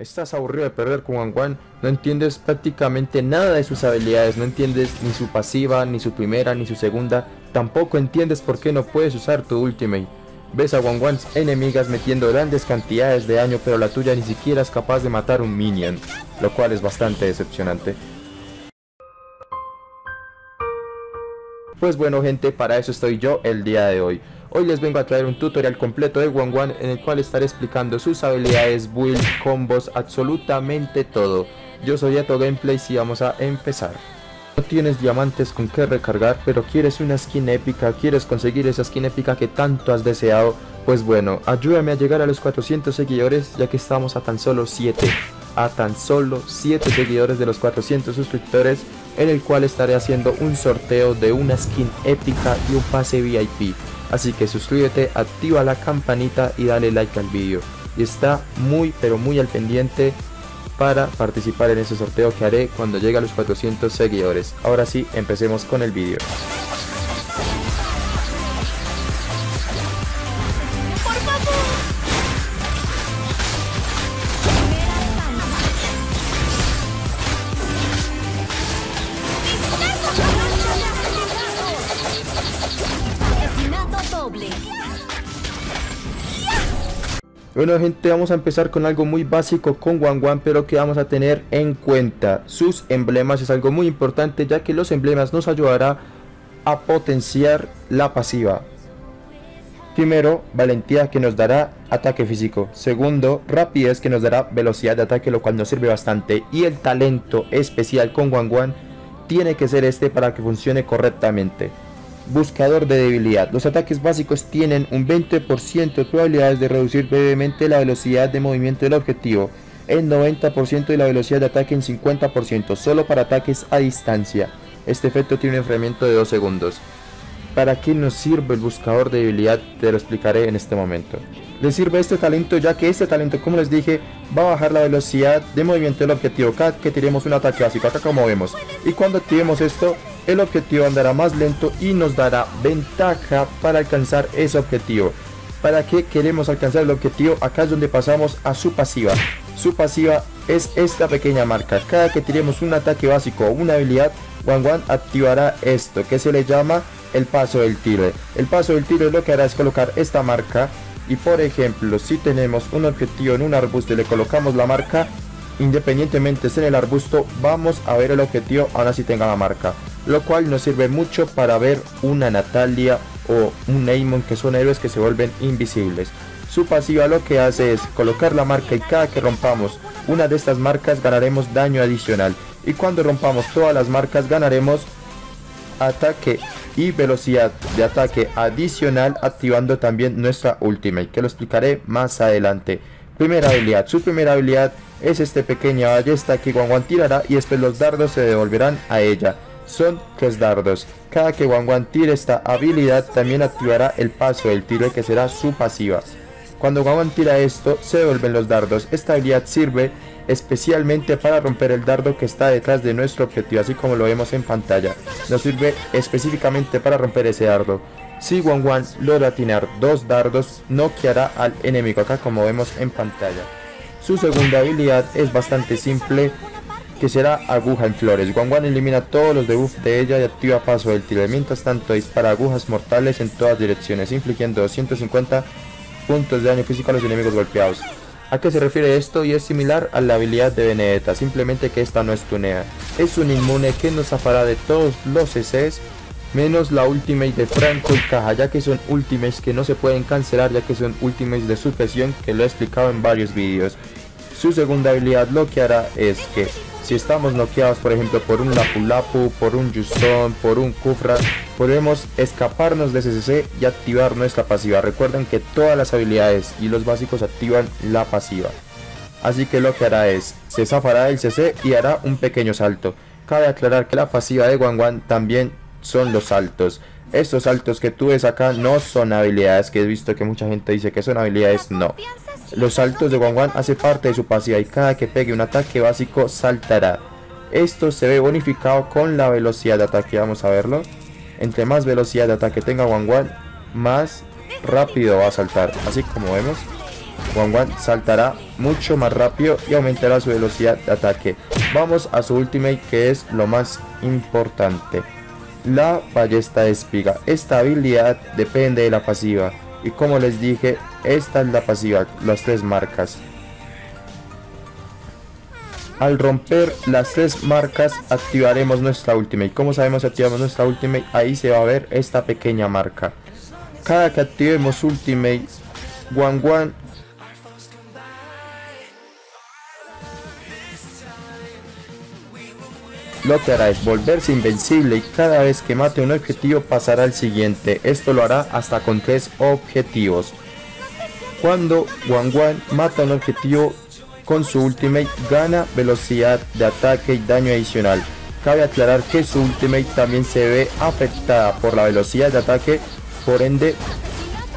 Estás aburrido de perder con Wang Wan, no entiendes prácticamente nada de sus habilidades, no entiendes ni su pasiva, ni su primera, ni su segunda, tampoco entiendes por qué no puedes usar tu ultimate. Ves a Wang Wan's enemigas metiendo grandes cantidades de daño, pero la tuya ni siquiera es capaz de matar un minion, lo cual es bastante decepcionante. Pues bueno gente, para eso estoy yo el día de hoy. Hoy les vengo a traer un tutorial completo de One One en el cual estaré explicando sus habilidades, build, combos, absolutamente todo. Yo soy Ato Gameplays y vamos a empezar. No tienes diamantes con que recargar, pero quieres una skin épica, quieres conseguir esa skin épica que tanto has deseado, pues bueno, ayúdame a llegar a los 400 seguidores ya que estamos a tan solo 7. A tan solo 7 seguidores de los 400 suscriptores en el cual estaré haciendo un sorteo de una skin épica y un pase VIP. Así que suscríbete, activa la campanita y dale like al vídeo. Y está muy pero muy al pendiente para participar en ese sorteo que haré cuando llegue a los 400 seguidores. Ahora sí, empecemos con el vídeo. Bueno gente, vamos a empezar con algo muy básico con One, pero que vamos a tener en cuenta. Sus emblemas es algo muy importante, ya que los emblemas nos ayudará a potenciar la pasiva. Primero, valentía que nos dará ataque físico. Segundo, rapidez que nos dará velocidad de ataque, lo cual nos sirve bastante. Y el talento especial con One tiene que ser este para que funcione correctamente. Buscador de debilidad. Los ataques básicos tienen un 20% de probabilidades de reducir brevemente la velocidad de movimiento del objetivo, el 90% de la velocidad de ataque en 50%, solo para ataques a distancia. Este efecto tiene un enfriamiento de 2 segundos. ¿Para qué nos sirve el buscador de debilidad? Te lo explicaré en este momento. Le sirve este talento ya que este talento, como les dije, va a bajar la velocidad de movimiento del objetivo cada que tiremos un ataque básico, acá como vemos. Y cuando activemos esto, el objetivo andará más lento y nos dará ventaja para alcanzar ese objetivo. ¿Para qué queremos alcanzar el objetivo? Acá es donde pasamos a su pasiva. Su pasiva es esta pequeña marca. Cada que tiremos un ataque básico o una habilidad, One One activará esto que se le llama el paso del tiro. El paso del tiro lo que hará es colocar esta marca y por ejemplo si tenemos un objetivo en un arbusto y le colocamos la marca, independientemente sea en el arbusto, vamos a ver el objetivo aún así tenga la marca lo cual nos sirve mucho para ver una Natalia o un Neymon que son héroes que se vuelven invisibles. Su pasiva lo que hace es colocar la marca y cada que rompamos una de estas marcas ganaremos daño adicional y cuando rompamos todas las marcas ganaremos ataque y velocidad de ataque adicional activando también nuestra ultimate que lo explicaré más adelante. Primera habilidad, su primera habilidad es este pequeña ballesta que Guan tirará y después los dardos se devolverán a ella son tres dardos. Cada que Wang Wang tire esta habilidad también activará el paso del tiro que será su pasiva. Cuando Wang Wang tira esto se devuelven los dardos. Esta habilidad sirve especialmente para romper el dardo que está detrás de nuestro objetivo así como lo vemos en pantalla. Nos sirve específicamente para romper ese dardo. Si Wang Wang logra atinar dos dardos, noqueará al enemigo acá como vemos en pantalla. Su segunda habilidad es bastante simple que será aguja en flores. Guan elimina todos los debuff de ella y activa paso del tiro. Mientras tanto dispara agujas mortales en todas direcciones, infligiendo 250 puntos de daño físico a los enemigos golpeados. ¿A qué se refiere esto? Y es similar a la habilidad de Benedetta, simplemente que esta no es tunea. Es un inmune que nos zafará de todos los CCs, menos la ultimate de Franco y Caja, ya que son ultimates que no se pueden cancelar, ya que son ultimates de supresión que lo he explicado en varios vídeos. Su segunda habilidad lo que hará es que si estamos noqueados por ejemplo por un Lapu por un Juston, por un Kufra, podemos escaparnos de CCC y activar nuestra pasiva. Recuerden que todas las habilidades y los básicos activan la pasiva. Así que lo que hará es, se zafará del CC y hará un pequeño salto. Cabe aclarar que la pasiva de Wan también son los saltos. Estos saltos que tú ves acá no son habilidades, que he visto que mucha gente dice que son habilidades, no. Los saltos de Wang Wan hace parte de su pasiva y cada que pegue un ataque básico saltará. Esto se ve bonificado con la velocidad de ataque, vamos a verlo. Entre más velocidad de ataque tenga Wang Wan, más rápido va a saltar. Así como vemos, Wang Wan saltará mucho más rápido y aumentará su velocidad de ataque. Vamos a su ultimate que es lo más importante. La ballesta de espiga. Esta habilidad depende de la pasiva. Y como les dije, esta es la pasiva, las tres marcas. Al romper las tres marcas activaremos nuestra ultimate. Como sabemos activamos nuestra ultimate, ahí se va a ver esta pequeña marca. Cada que activemos ultimate, One One lo que hará es volverse invencible y cada vez que mate un objetivo pasará al siguiente. Esto lo hará hasta con tres objetivos. Cuando Wang Wan mata un objetivo con su ultimate gana velocidad de ataque y daño adicional. Cabe aclarar que su ultimate también se ve afectada por la velocidad de ataque, por ende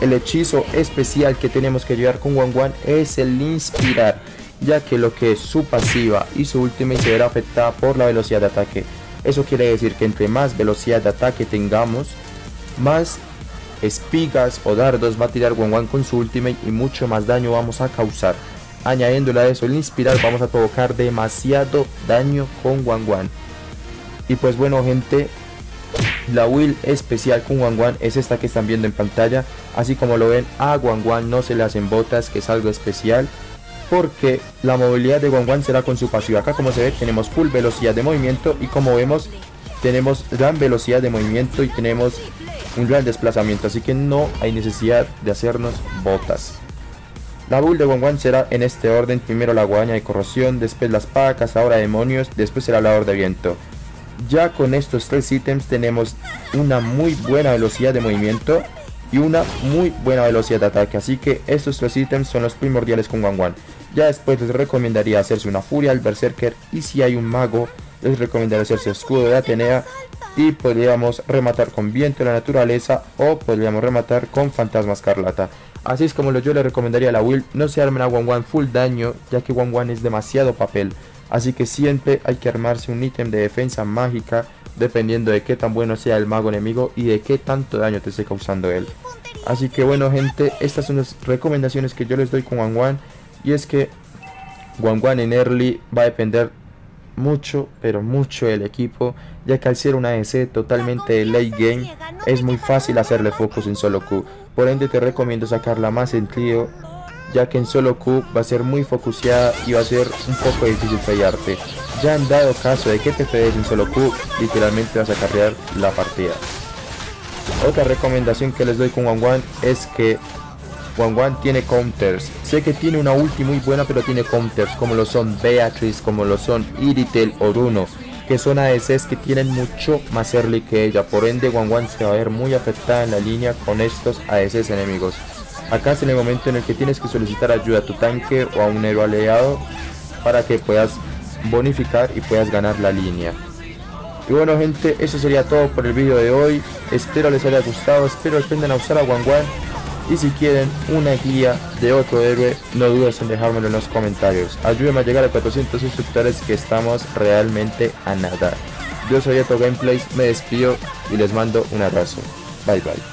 el hechizo especial que tenemos que llevar con Wang Wan es el inspirar ya que lo que es su pasiva y su ultimate se verá afectada por la velocidad de ataque. Eso quiere decir que entre más velocidad de ataque tengamos, más espigas o dardos va a tirar Wan con su ultimate y mucho más daño vamos a causar. Añadiéndole a eso el inspirar vamos a provocar demasiado daño con Wan Y pues bueno gente, la will especial con Wan es esta que están viendo en pantalla. Así como lo ven a Wan no se le hacen botas que es algo especial porque la movilidad de Wan será con su pasiva. Acá como se ve tenemos full velocidad de movimiento y como vemos tenemos gran velocidad de movimiento y tenemos un gran desplazamiento, así que no hay necesidad de hacernos botas. La build de Wan será en este orden, primero la guadaña de corrosión, después las pacas, ahora demonios, después el hablador de viento. Ya con estos tres ítems tenemos una muy buena velocidad de movimiento y una muy buena velocidad de ataque, así que estos tres ítems son los primordiales con Wan ya después les recomendaría hacerse una furia al berserker y si hay un mago les recomendaría hacerse escudo de Atenea y podríamos rematar con viento de la naturaleza o podríamos rematar con fantasma escarlata. Así es como yo le recomendaría a la build, no se armen a One One full daño ya que One One es demasiado papel. Así que siempre hay que armarse un ítem de defensa mágica dependiendo de qué tan bueno sea el mago enemigo y de qué tanto daño te esté causando él. Así que bueno gente, estas son las recomendaciones que yo les doy con One One. Y es que Wan en early va a depender mucho, pero mucho del equipo, ya que al ser una EC totalmente late game, es muy fácil hacerle focus en solo Q. Por ende te recomiendo sacarla más en trío, ya que en solo Q va a ser muy focuseada y va a ser un poco difícil fallarte. Ya han dado caso de que te falles en solo Q, literalmente vas a carrear la partida. Otra recomendación que les doy con Wan es que Wan Wan tiene counters. Sé que tiene una ulti muy buena, pero tiene counters, como lo son Beatrice, como lo son Iritel o Runo, que son ADCs que tienen mucho más early que ella. Por ende, Wan Wan se va a ver muy afectada en la línea con estos ADCs enemigos. Acá es en el momento en el que tienes que solicitar ayuda a tu tanque o a un héroe aliado para que puedas bonificar y puedas ganar la línea. Y bueno gente, eso sería todo por el vídeo de hoy. Espero les haya gustado, espero aprendan a usar a Wan Wan y si quieren una guía de otro héroe, no dudes en dejármelo en los comentarios. Ayúdenme a llegar a 400 suscriptores que estamos realmente a nada. Yo soy Eto Gameplays, me despido y les mando un abrazo. Bye bye.